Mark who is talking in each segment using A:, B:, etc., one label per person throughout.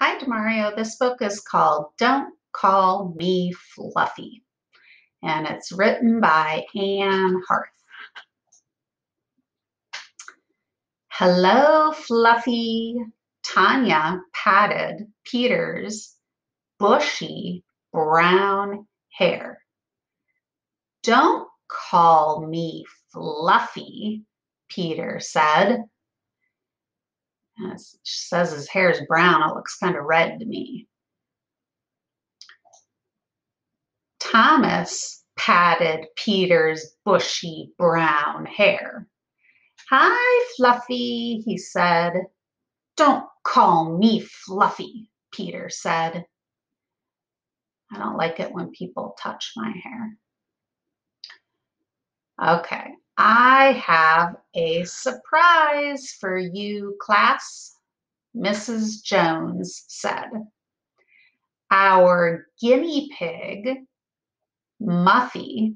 A: Hi, Demario. This book is called Don't Call Me Fluffy, and it's written by Anne Harth. Hello, Fluffy. Tanya patted Peter's bushy brown hair. Don't call me Fluffy, Peter said. It says his hair is brown. It looks kind of red to me. Thomas patted Peter's bushy brown hair. Hi, Fluffy, he said. Don't call me Fluffy, Peter said. I don't like it when people touch my hair. Okay, I have a surprise for you, class, Mrs. Jones said. Our guinea pig, Muffy,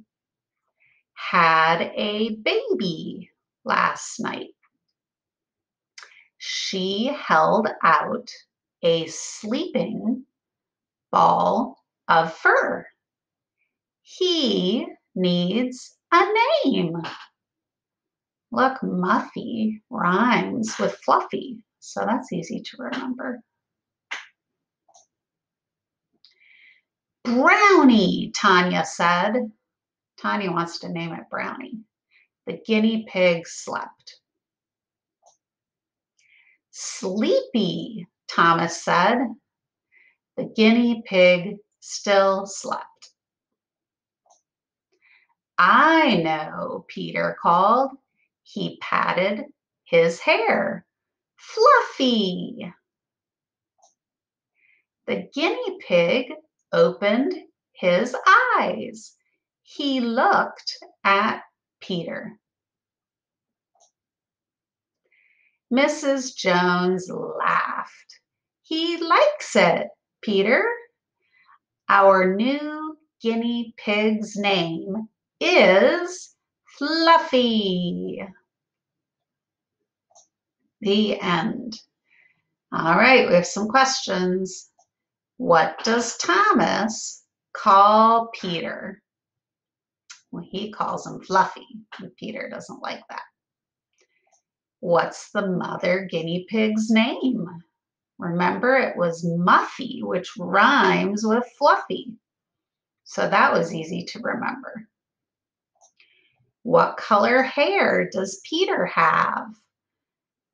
A: had a baby last night. She held out a sleeping ball of fur. He needs a name. Look, Muffy rhymes with Fluffy, so that's easy to remember. Brownie, Tanya said. Tanya wants to name it Brownie. The guinea pig slept. Sleepy, Thomas said. The guinea pig still slept. I know, Peter called. He patted his hair. Fluffy! The guinea pig opened his eyes. He looked at Peter. Mrs. Jones laughed. He likes it, Peter. Our new guinea pig's name is Fluffy. The end. All right, we have some questions. What does Thomas call Peter? Well, he calls him Fluffy, and Peter doesn't like that. What's the mother guinea pig's name? Remember, it was Muffy, which rhymes with Fluffy. So that was easy to remember. What color hair does Peter have?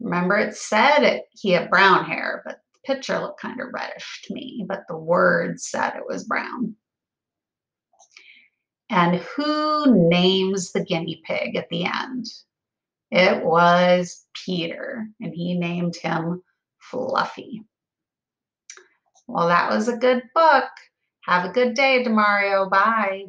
A: Remember it said it, he had brown hair, but the picture looked kind of reddish to me, but the word said it was brown. And who names the guinea pig at the end? It was Peter, and he named him Fluffy. Well, that was a good book. Have a good day, Demario. Bye.